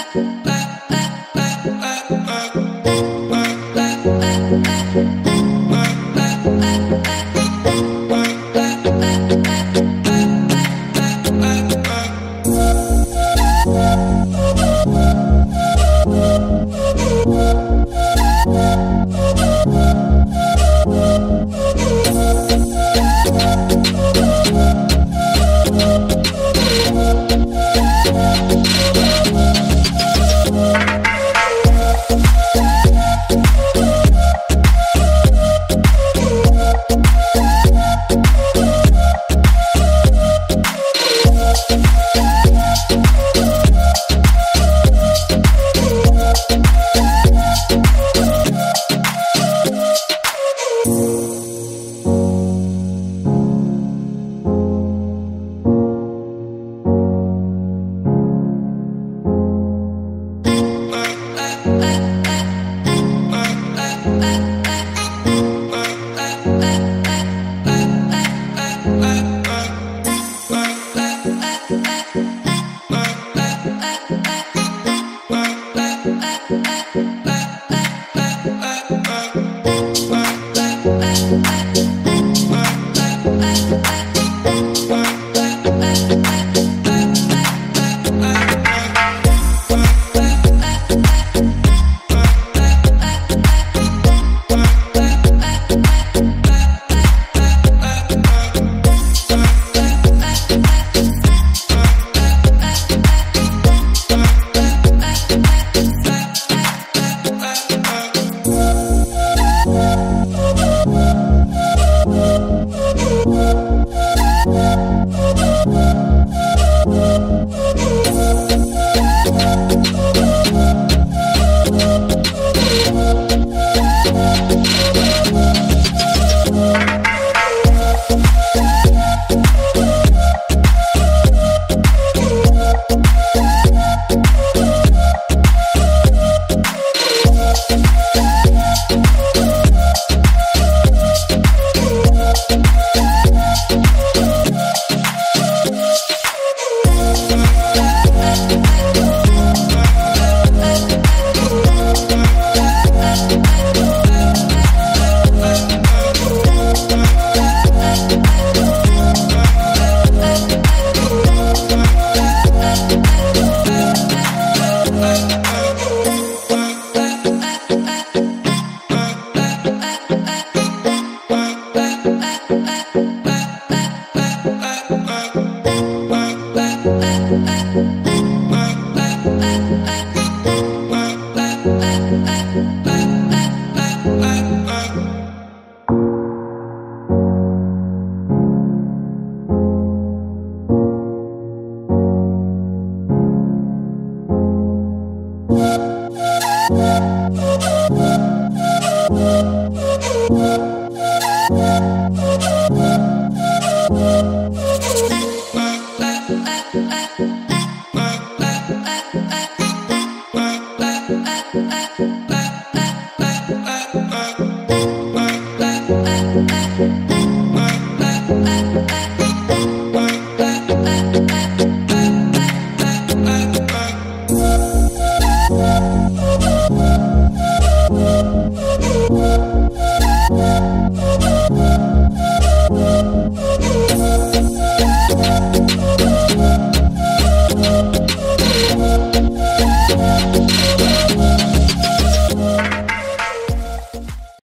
uh, uh. I, I,